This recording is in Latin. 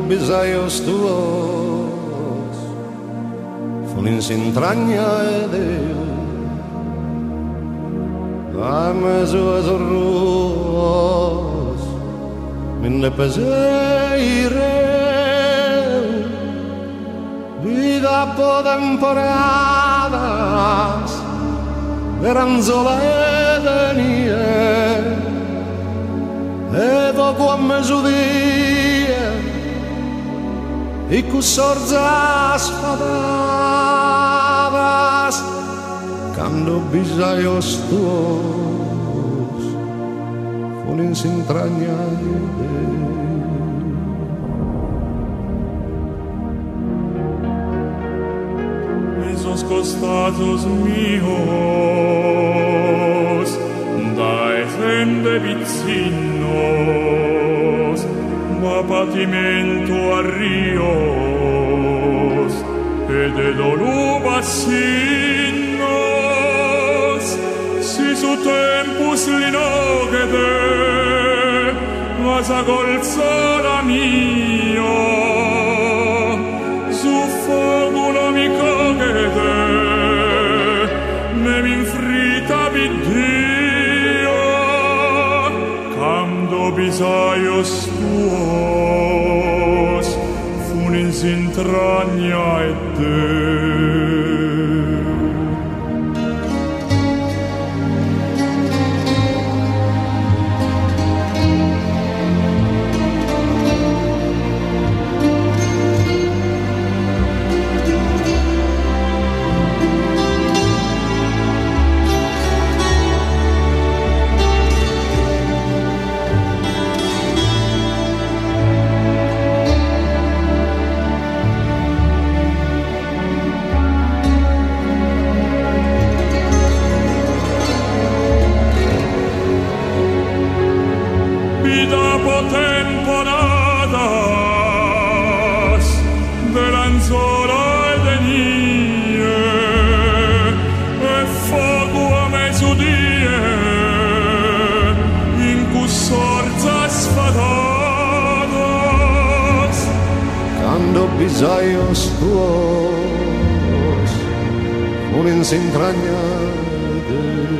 bizaioz tuoz Fulins sintraña e deo Dame zuaz ruoz Min ne peseireu Vida po temporadas Veranzola e denie Evo quam mesudie e cus orzas fadavas cando bisaios tuos funins intrañae Deus os costados mios, dae sende vicino, ma patimento a rios e de doluba sinos si su tempus linogede vas a golzara mio. Su fogulo mi cogede ne infrita quando bisaios tuos funis intragna et temporadas del anzola de nie e fogo a mezzodie in cui sorza sfadadas. Quando bisaios tuos unen entraña de